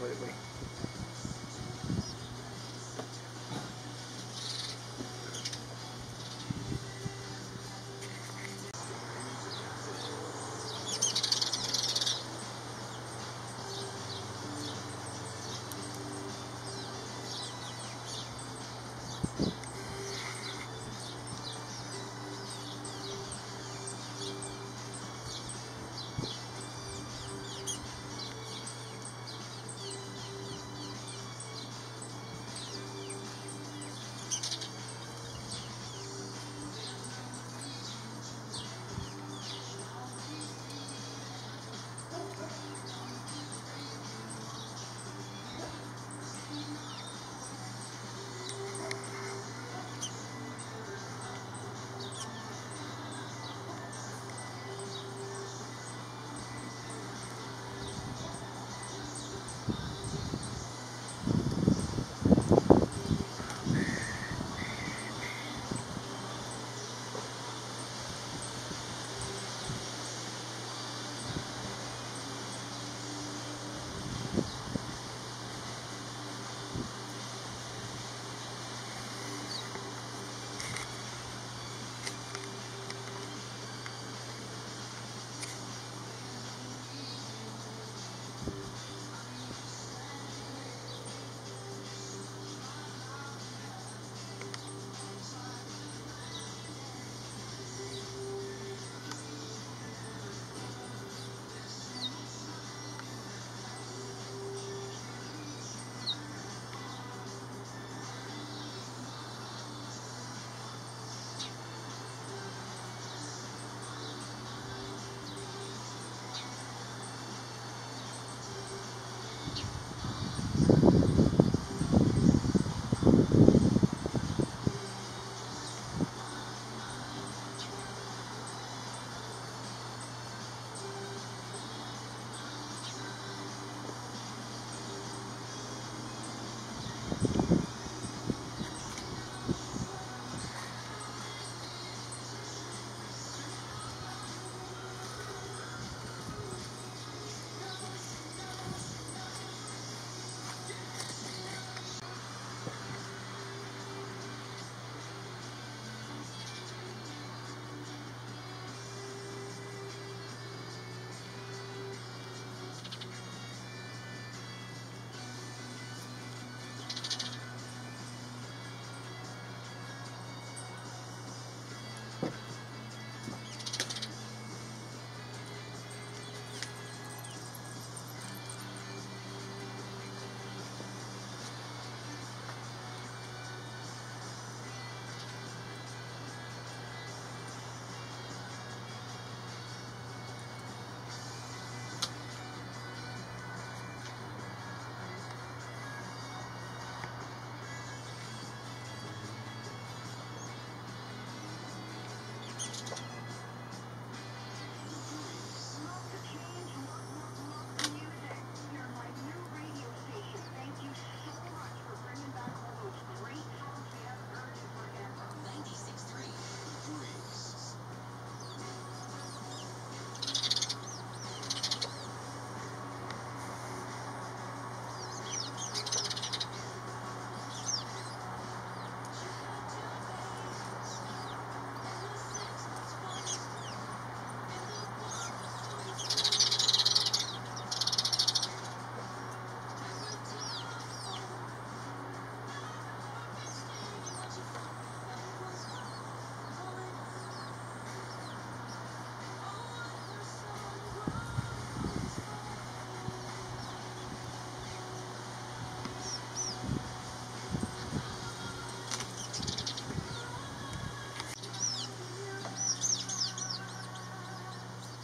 lately.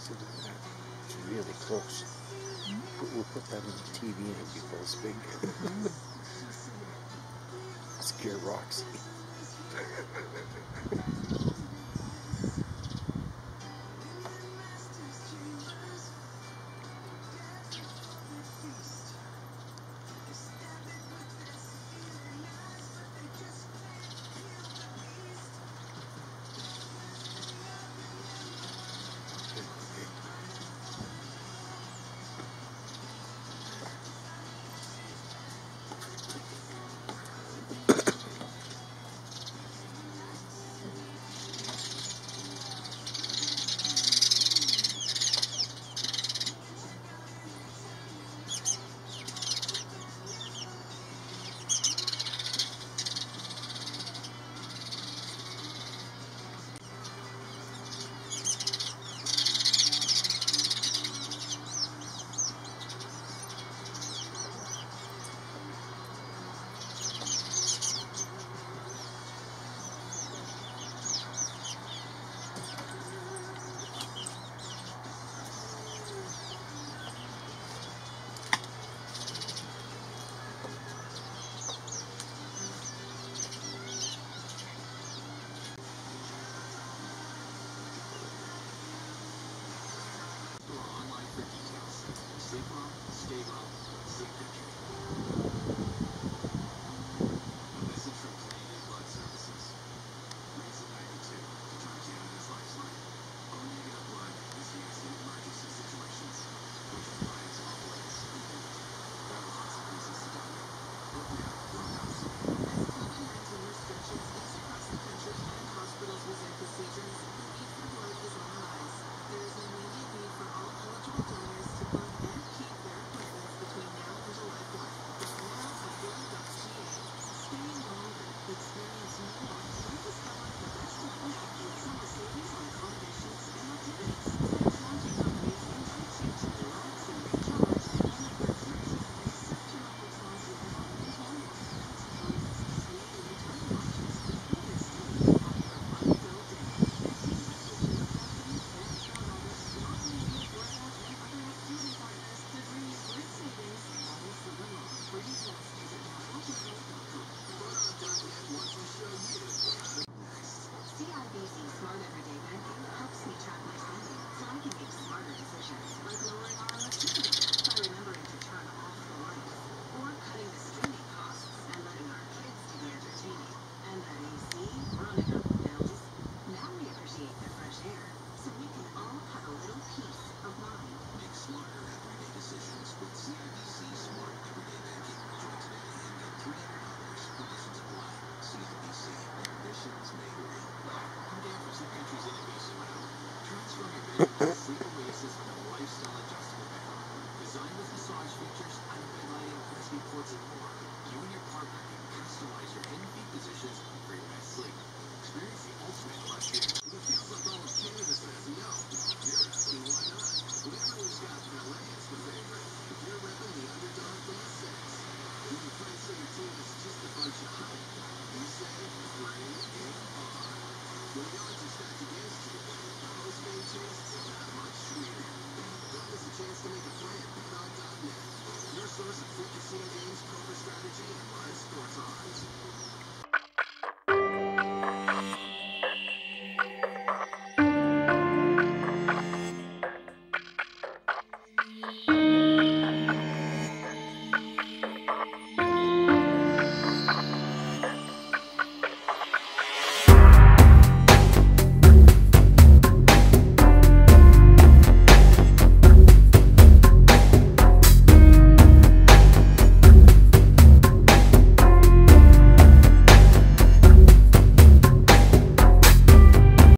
So it's really close. We'll put that on the TV and it'll be both big. Scare Roxy. Sigma, Schema, Sigma.